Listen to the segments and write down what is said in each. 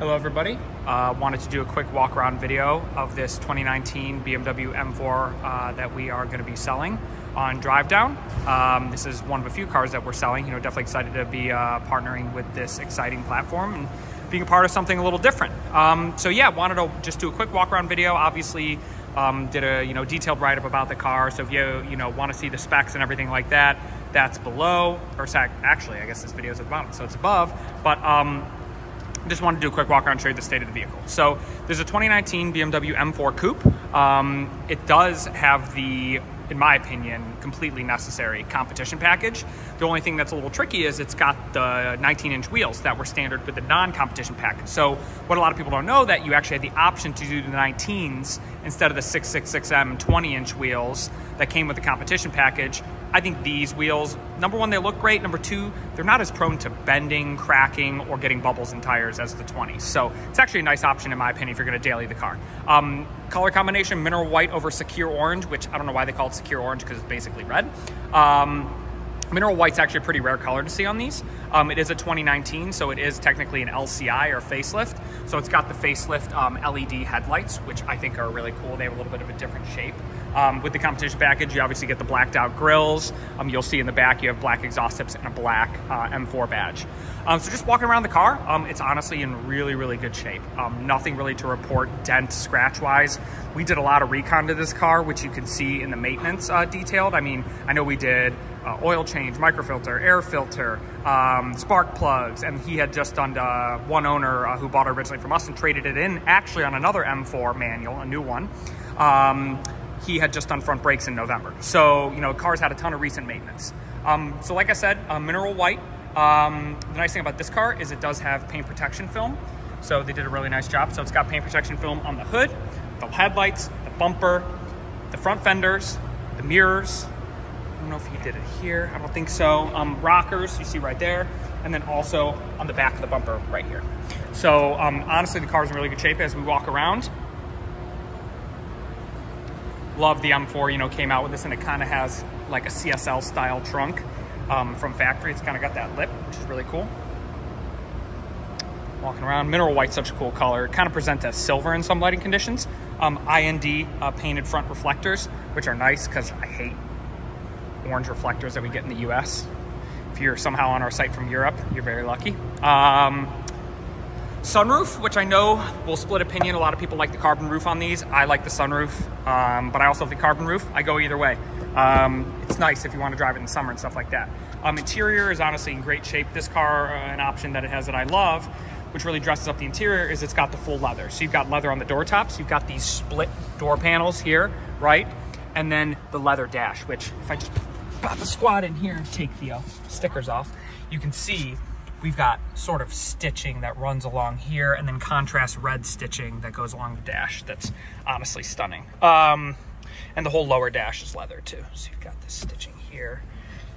Hello everybody. Uh, wanted to do a quick walk around video of this 2019 BMW M4 uh, that we are going to be selling on DriveDown. Um, this is one of a few cars that we're selling. You know, definitely excited to be uh, partnering with this exciting platform and being a part of something a little different. Um, so yeah, wanted to just do a quick walk around video. Obviously, um, did a you know detailed write up about the car. So if you you know want to see the specs and everything like that, that's below. Or actually, I guess this video is at the bottom, so it's above. But um, just wanted to do a quick walk around and show you the state of the vehicle. So there's a 2019 BMW M4 Coupe. Um, it does have the in my opinion, completely necessary competition package. The only thing that's a little tricky is it's got the 19 inch wheels that were standard with the non-competition package. So what a lot of people don't know that you actually had the option to do the 19s instead of the 666M 20 inch wheels that came with the competition package. I think these wheels, number one, they look great. Number two, they're not as prone to bending, cracking, or getting bubbles in tires as the 20s. So it's actually a nice option, in my opinion, if you're going to daily the car. Um, color combination mineral white over Sakhir orange, which I don't know why they call it Sakhir orange because it's basically red. Um, Mineral white's actually a pretty rare color to see on these. Um, it is a 2019, so it is technically an LCI or facelift. So it's got the facelift um, LED headlights, which I think are really cool. They have a little bit of a different shape. Um, with the competition package, you obviously get the blacked out grills. Um, you'll see in the back you have black exhaust tips and a black uh, M4 badge. Um, so just walking around the car, um, it's honestly in really, really good shape. Um, nothing really to report dent, scratch wise. We did a lot of recon to this car, which you can see in the maintenance uh, detailed. I mean, I know we did uh, oil change, microfilter, air filter, um, spark plugs, and he had just done uh, one owner uh, who bought it originally from us and traded it in actually on another M4 manual, a new one. Um, he had just done front brakes in November. So, you know, cars had a ton of recent maintenance. Um, so like I said, uh, mineral white. Um, the nice thing about this car is it does have paint protection film. So they did a really nice job. So it's got paint protection film on the hood, the headlights, the bumper, the front fenders, the mirrors. I don't know if he did it here. I don't think so. Um, rockers, you see right there. And then also on the back of the bumper right here. So um, honestly, the car's in really good shape as we walk around love the M4, you know, came out with this and it kind of has like a CSL style trunk um, from factory. It's kind of got that lip, which is really cool. Walking around, mineral white, such a cool color. It kind of presents as silver in some lighting conditions. Um, IND uh, painted front reflectors, which are nice because I hate orange reflectors that we get in the US. If you're somehow on our site from Europe, you're very lucky. Um, Sunroof, which I know will split opinion. A lot of people like the carbon roof on these. I like the sunroof, um, but I also have the carbon roof. I go either way. Um, it's nice if you want to drive it in the summer and stuff like that. Um, interior is honestly in great shape. This car, uh, an option that it has that I love, which really dresses up the interior, is it's got the full leather. So you've got leather on the door tops. You've got these split door panels here, right? And then the leather dash, which if I just pop a squat in here and take the uh, stickers off, you can see we've got sort of stitching that runs along here and then contrast red stitching that goes along the dash that's honestly stunning. Um, and the whole lower dash is leather too. So you've got this stitching here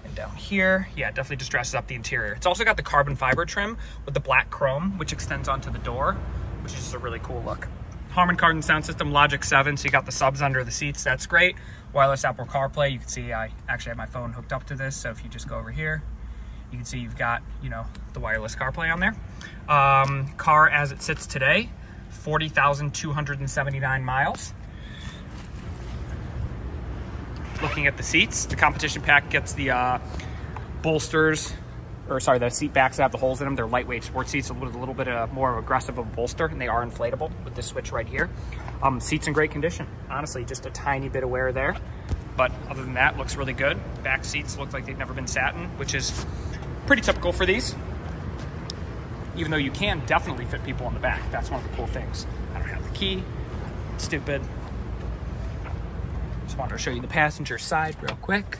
and down here. Yeah, definitely just dresses up the interior. It's also got the carbon fiber trim with the black chrome, which extends onto the door, which is just a really cool look. Harman Kardon sound system, Logic 7, so you got the subs under the seats, that's great. Wireless Apple CarPlay, you can see I actually have my phone hooked up to this, so if you just go over here, you can see you've got, you know, the wireless CarPlay on there. Um, car as it sits today, 40,279 miles. Looking at the seats, the competition pack gets the uh, bolsters, or sorry, the seat backs have the holes in them. They're lightweight sports seats with a little bit of more aggressive of a bolster, and they are inflatable with this switch right here. Um, seats in great condition. Honestly, just a tiny bit of wear there. But other than that, looks really good. Back seats look like they've never been satin, which is Pretty typical for these, even though you can definitely fit people on the back. That's one of the cool things. I don't have the key, stupid. Just wanted to show you the passenger side real quick.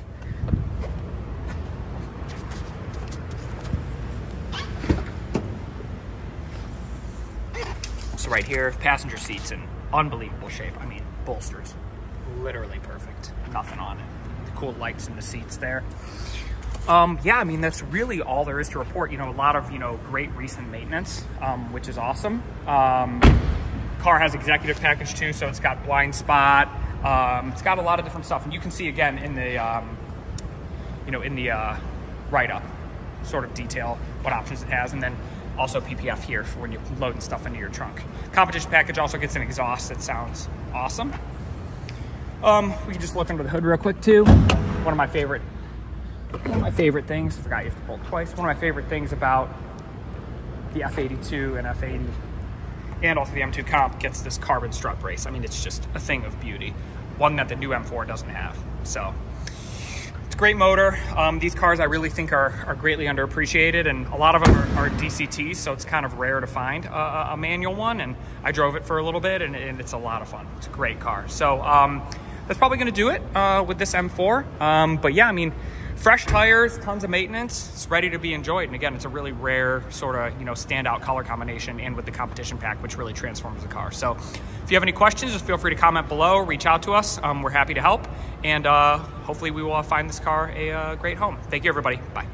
Right here, passenger seats in unbelievable shape. I mean, bolsters, literally perfect. Nothing on it. The cool lights in the seats there. Um, yeah, I mean, that's really all there is to report. You know, a lot of, you know, great recent maintenance, um, which is awesome. Um, car has executive package too, so it's got blind spot. Um, it's got a lot of different stuff. And you can see again in the, um, you know, in the uh, write-up sort of detail what options it has. And then also PPF here for when you're loading stuff into your trunk. Competition package also gets an exhaust that sounds awesome. Um, we can just look under the hood real quick too. One of my favorite, one of my favorite things, I forgot you have to bolt twice. One of my favorite things about the F82 and F80 and also the M2 Comp gets this carbon strut brace. I mean, it's just a thing of beauty. One that the new M4 doesn't have. So it's a great motor. Um, these cars I really think are, are greatly underappreciated and a lot of them are, are DCTs, so it's kind of rare to find a, a, manual one. And I drove it for a little bit and, and it's a lot of fun. It's a great car. So um, that's probably gonna do it uh, with this M4. Um, but yeah, I mean, fresh tires, tons of maintenance. It's ready to be enjoyed. And again, it's a really rare sort of, you know, standout color combination and with the competition pack, which really transforms the car. So if you have any questions, just feel free to comment below, reach out to us. Um, we're happy to help. And uh, hopefully we will find this car a uh, great home. Thank you, everybody. Bye.